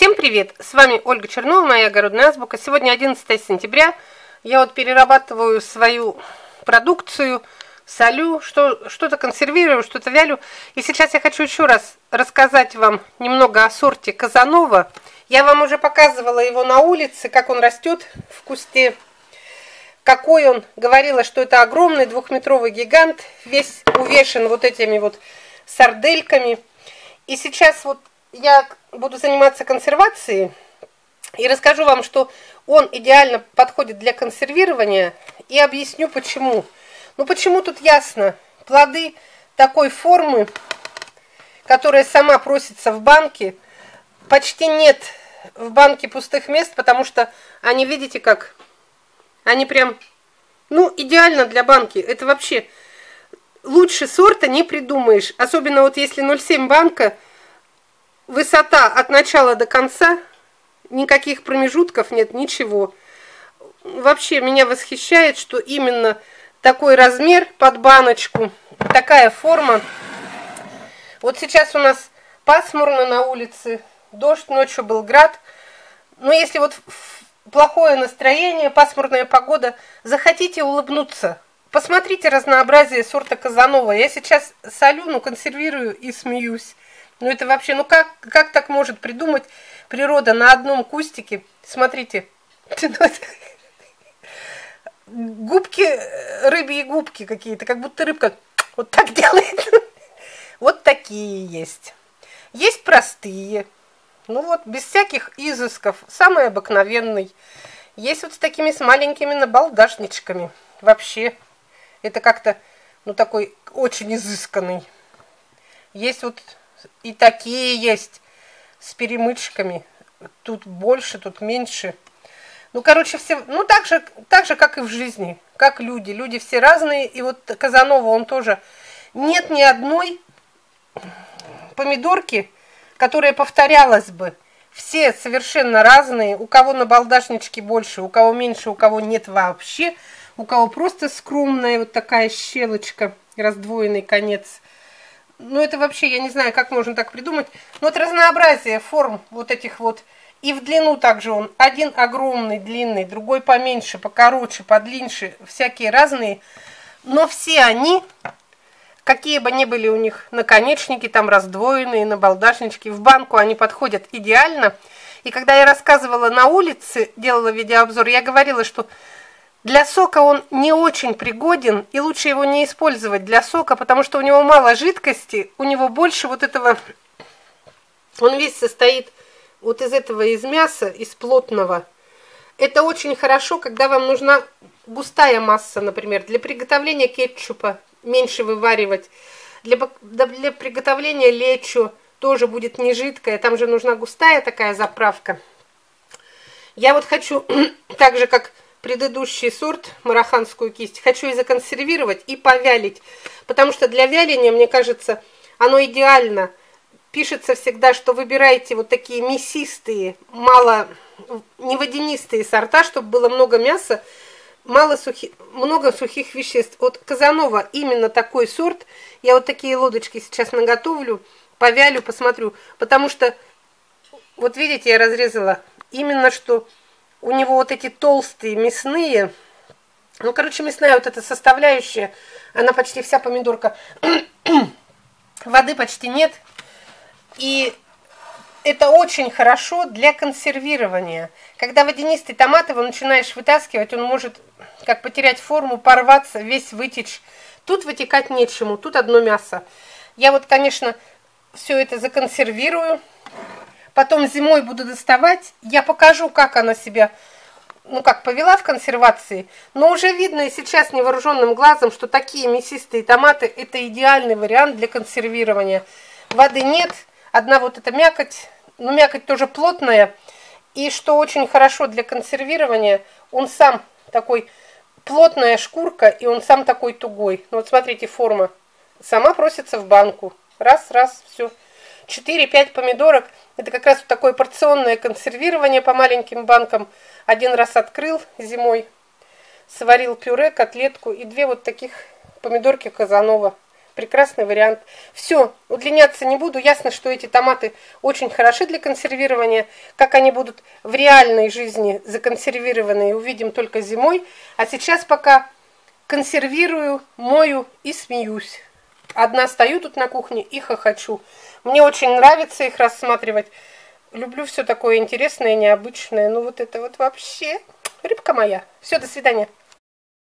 Всем привет! С вами Ольга Чернова, моя огородная азбука. Сегодня 11 сентября. Я вот перерабатываю свою продукцию, солю, что, что-то консервирую, что-то вялю. И сейчас я хочу еще раз рассказать вам немного о сорте Казанова. Я вам уже показывала его на улице, как он растет в кусте. Какой он, говорила, что это огромный двухметровый гигант, весь увешан вот этими вот сардельками. И сейчас вот я буду заниматься консервацией и расскажу вам, что он идеально подходит для консервирования и объясню почему. Ну почему тут ясно. Плоды такой формы, которая сама просится в банке, почти нет в банке пустых мест, потому что они, видите как, они прям, ну идеально для банки. Это вообще лучше сорта не придумаешь. Особенно вот если 0,7 банка – высота от начала до конца, никаких промежутков нет, ничего. Вообще меня восхищает, что именно такой размер под баночку, такая форма. Вот сейчас у нас пасмурно на улице, дождь, ночью был град. Но если вот плохое настроение, пасмурная погода, захотите улыбнуться, посмотрите разнообразие сорта Казанова. Я сейчас солю, ну, консервирую и смеюсь. Ну это вообще, ну как, как так может придумать природа на одном кустике? Смотрите, губки, рыбьи губки какие-то, как будто рыбка вот так делает. Вот такие есть. Есть простые, ну вот, без всяких изысков, самый обыкновенный. Есть вот с такими с маленькими набалдашничками. Вообще, это как-то, ну такой очень изысканный. Есть вот и такие есть с перемычками. Тут больше, тут меньше. Ну, короче, все, ну, так же, так же, как и в жизни, как люди. Люди все разные, и вот Казанова, он тоже... Нет ни одной помидорки, которая повторялась бы. Все совершенно разные, у кого на балдашничке больше, у кого меньше, у кого нет вообще, у кого просто скромная вот такая щелочка, раздвоенный конец – ну это вообще, я не знаю, как можно так придумать. Но вот разнообразие форм вот этих вот. И в длину также он. Один огромный, длинный, другой поменьше, покороче, подлиннее. Всякие разные. Но все они, какие бы ни были у них наконечники, там раздвоенные, на балдашнички, в банку они подходят идеально. И когда я рассказывала на улице, делала видеообзор, я говорила, что для сока он не очень пригоден, и лучше его не использовать для сока, потому что у него мало жидкости, у него больше вот этого... Он весь состоит вот из этого, из мяса, из плотного. Это очень хорошо, когда вам нужна густая масса, например, для приготовления кетчупа меньше вываривать, для, для приготовления лечо тоже будет не жидкая, там же нужна густая такая заправка. Я вот хочу, так же как предыдущий сорт, мараханскую кисть, хочу и законсервировать, и повялить. Потому что для вяления, мне кажется, оно идеально. Пишется всегда, что выбирайте вот такие мясистые, мало, не водянистые сорта, чтобы было много мяса, мало сухи, много сухих веществ. Вот Казанова именно такой сорт. Я вот такие лодочки сейчас наготовлю, повялю, посмотрю. Потому что, вот видите, я разрезала именно что у него вот эти толстые мясные, ну, короче, мясная вот эта составляющая, она почти вся помидорка, воды почти нет, и это очень хорошо для консервирования. Когда водянистый томат его начинаешь вытаскивать, он может как потерять форму, порваться, весь вытечь. Тут вытекать нечему, тут одно мясо. Я вот, конечно, все это законсервирую, потом зимой буду доставать, я покажу, как она себя, ну как, повела в консервации, но уже видно и сейчас невооруженным глазом, что такие мясистые томаты – это идеальный вариант для консервирования. Воды нет, одна вот эта мякоть, ну мякоть тоже плотная, и что очень хорошо для консервирования, он сам такой плотная шкурка, и он сам такой тугой. Ну вот смотрите, форма сама просится в банку. Раз, раз, все. 4-5 помидорок. Это как раз такое порционное консервирование по маленьким банкам. Один раз открыл зимой, сварил пюре, котлетку и две вот таких помидорки Казанова. прекрасный вариант. Все, удлиняться не буду. Ясно, что эти томаты очень хороши для консервирования. Как они будут в реальной жизни законсервированы, увидим только зимой. А сейчас пока консервирую, мою и смеюсь. Одна стою тут на кухне и хохочу. Мне очень нравится их рассматривать. Люблю все такое интересное, необычное. Ну вот это вот вообще рыбка моя. Все, до свидания.